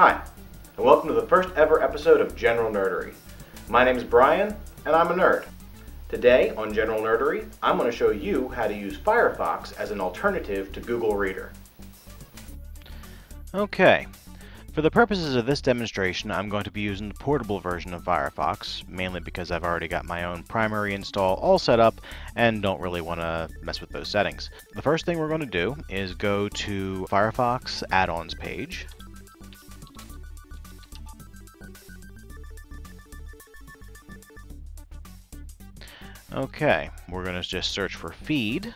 Hi, and welcome to the first ever episode of General Nerdery. My name is Brian, and I'm a nerd. Today on General Nerdery, I'm going to show you how to use Firefox as an alternative to Google Reader. Okay, for the purposes of this demonstration, I'm going to be using the portable version of Firefox, mainly because I've already got my own primary install all set up and don't really want to mess with those settings. The first thing we're going to do is go to Firefox add-ons page. Okay, we're going to just search for feed.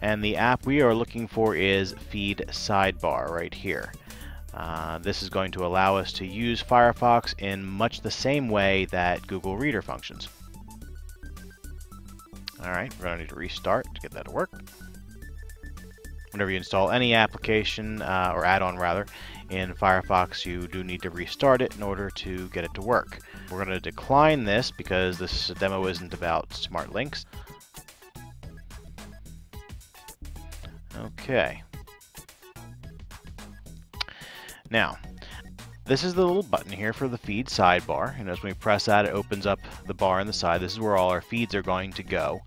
And the app we are looking for is Feed Sidebar right here. Uh, this is going to allow us to use Firefox in much the same way that Google Reader functions. Alright, we're going to need to restart to get that to work. Whenever you install any application, uh, or add-on rather, in Firefox, you do need to restart it in order to get it to work. We're going to decline this because this demo isn't about smart links. Okay. Now, this is the little button here for the feed sidebar, and as we press that, it opens up the bar on the side. This is where all our feeds are going to go.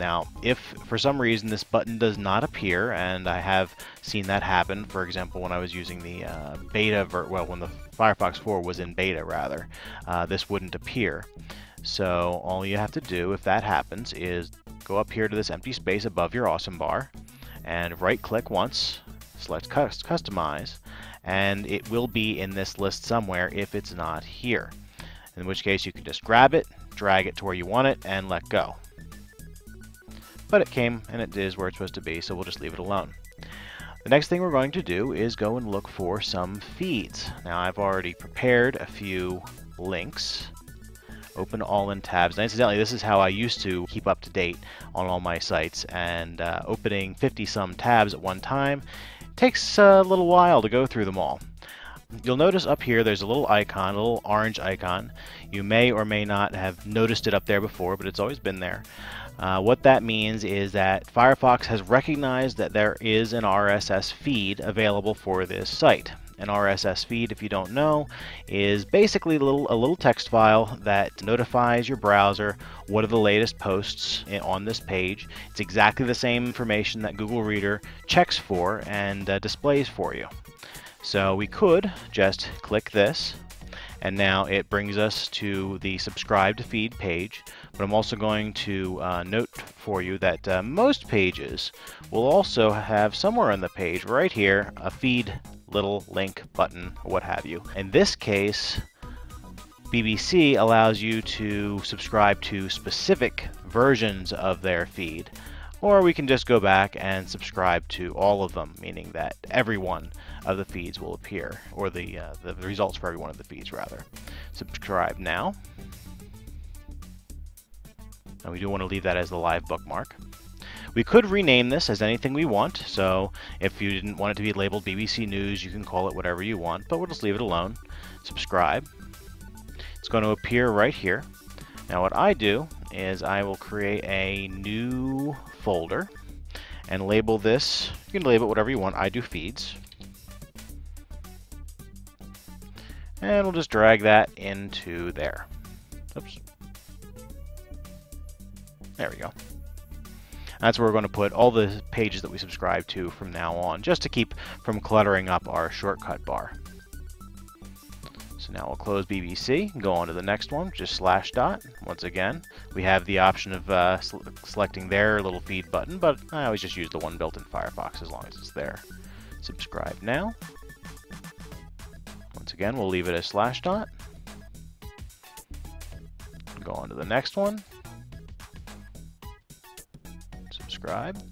Now, if for some reason this button does not appear, and I have seen that happen, for example, when I was using the uh, beta, well, when the Firefox 4 was in beta, rather, uh, this wouldn't appear. So all you have to do, if that happens, is go up here to this empty space above your awesome bar, and right-click once, select Customize, and it will be in this list somewhere if it's not here. In which case you can just grab it, drag it to where you want it, and let go. But it came and it is where it's supposed to be, so we'll just leave it alone. The next thing we're going to do is go and look for some feeds. Now I've already prepared a few links. Open all in tabs. And incidentally, this is how I used to keep up to date on all my sites. And uh, opening 50 some tabs at one time takes a little while to go through them all. You'll notice up here there's a little icon, a little orange icon. You may or may not have noticed it up there before, but it's always been there. Uh, what that means is that Firefox has recognized that there is an RSS feed available for this site. An RSS feed, if you don't know, is basically a little, a little text file that notifies your browser what are the latest posts on this page. It's exactly the same information that Google Reader checks for and uh, displays for you. So we could just click this and now it brings us to the subscribed feed page but I'm also going to uh, note for you that uh, most pages will also have somewhere on the page right here a feed little link button or what have you. In this case BBC allows you to subscribe to specific versions of their feed or we can just go back and subscribe to all of them, meaning that every one of the feeds will appear, or the, uh, the results for every one of the feeds, rather. Subscribe now. And we do want to leave that as the live bookmark. We could rename this as anything we want, so if you didn't want it to be labeled BBC News, you can call it whatever you want, but we'll just leave it alone. Subscribe. It's going to appear right here. Now what I do is I will create a new folder and label this, you can label it whatever you want, I do feeds. And we'll just drag that into there. Oops. There we go. That's where we're going to put all the pages that we subscribe to from now on, just to keep from cluttering up our shortcut bar. So now we'll close BBC, and go on to the next one, just Slashdot. Once again, we have the option of uh, selecting their little feed button, but I always just use the one built in Firefox as long as it's there. Subscribe now. Once again, we'll leave it as Slashdot. Go on to the next one. Subscribe.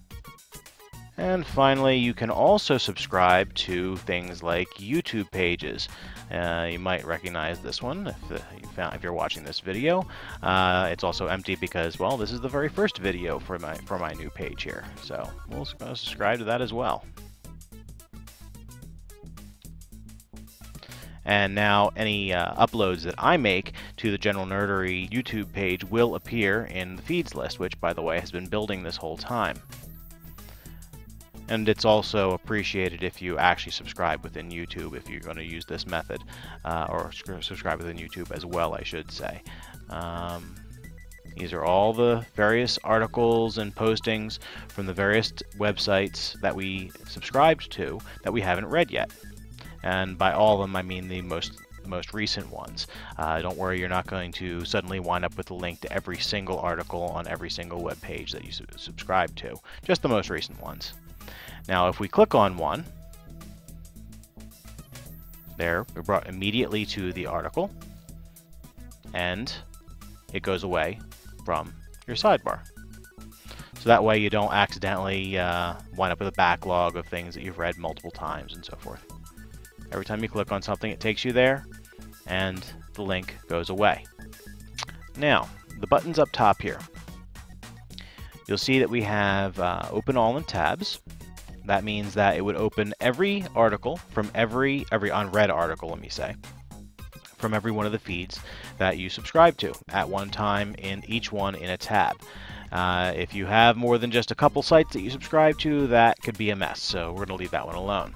And finally, you can also subscribe to things like YouTube pages. Uh, you might recognize this one if, uh, you found, if you're watching this video. Uh, it's also empty because, well, this is the very first video for my, for my new page here. So we'll subscribe to that as well. And now any uh, uploads that I make to the General Nerdery YouTube page will appear in the feeds list, which, by the way, has been building this whole time. And it's also appreciated if you actually subscribe within YouTube if you're going to use this method, uh, or subscribe within YouTube as well, I should say. Um, these are all the various articles and postings from the various websites that we subscribed to that we haven't read yet. And by all of them, I mean the most most recent ones. Uh, don't worry, you're not going to suddenly wind up with a link to every single article on every single web page that you su subscribe to, just the most recent ones. Now, if we click on one, there, we're brought immediately to the article, and it goes away from your sidebar. So that way you don't accidentally uh, wind up with a backlog of things that you've read multiple times and so forth. Every time you click on something, it takes you there, and the link goes away. Now, the buttons up top here. You'll see that we have uh, open all in tabs. That means that it would open every article from every, every unread article, let me say, from every one of the feeds that you subscribe to at one time in each one in a tab. Uh, if you have more than just a couple sites that you subscribe to, that could be a mess, so we're going to leave that one alone.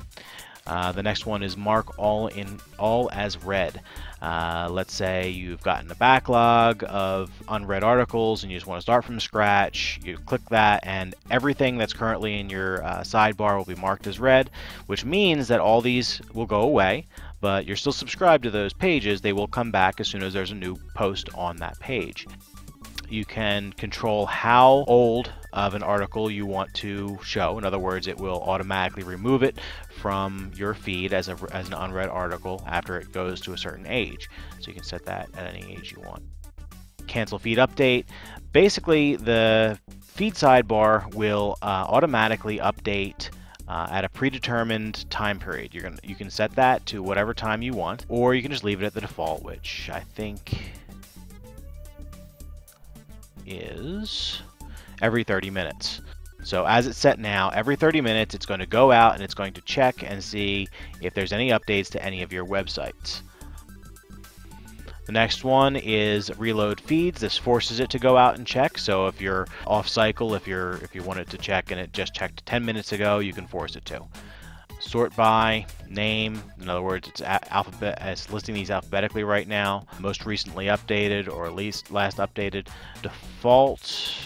Uh, the next one is mark all in all as read. Uh, let's say you've gotten a backlog of unread articles and you just want to start from scratch. You click that, and everything that's currently in your uh, sidebar will be marked as read, which means that all these will go away, but you're still subscribed to those pages. They will come back as soon as there's a new post on that page. You can control how old of an article you want to show. In other words, it will automatically remove it from your feed as, a, as an unread article after it goes to a certain age. So you can set that at any age you want. Cancel feed update. Basically, the feed sidebar will uh, automatically update uh, at a predetermined time period. You're gonna you can set that to whatever time you want, or you can just leave it at the default, which I think is every 30 minutes. So as it's set now, every 30 minutes it's going to go out and it's going to check and see if there's any updates to any of your websites. The next one is reload feeds. This forces it to go out and check. So if you're off cycle, if you're if you want it to check and it just checked 10 minutes ago, you can force it to. Sort by name. In other words, it's alphabet. It's listing these alphabetically right now. Most recently updated, or at least last updated. Default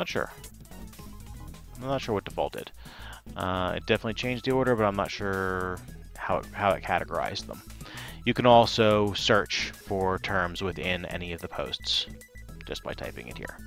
Not sure. I'm not sure what defaulted. Uh, it definitely changed the order, but I'm not sure how it, how it categorized them. You can also search for terms within any of the posts just by typing it here.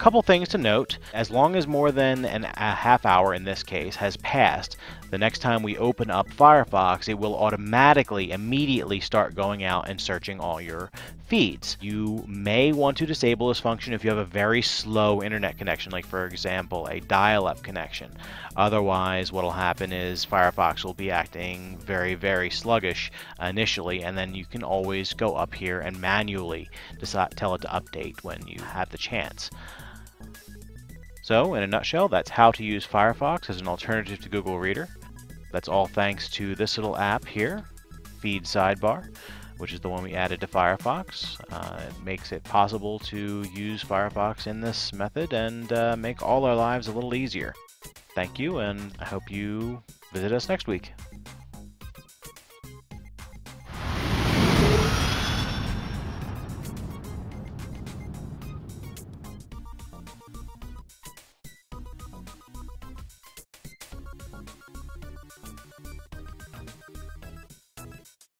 Couple things to note, as long as more than an, a half hour in this case has passed, the next time we open up Firefox, it will automatically, immediately start going out and searching all your feeds. You may want to disable this function if you have a very slow internet connection, like for example, a dial-up connection. Otherwise, what will happen is Firefox will be acting very, very sluggish initially, and then you can always go up here and manually decide, tell it to update when you have the chance. So, in a nutshell, that's how to use Firefox as an alternative to Google Reader. That's all thanks to this little app here, Feed Sidebar, which is the one we added to Firefox. Uh, it makes it possible to use Firefox in this method and uh, make all our lives a little easier. Thank you, and I hope you visit us next week.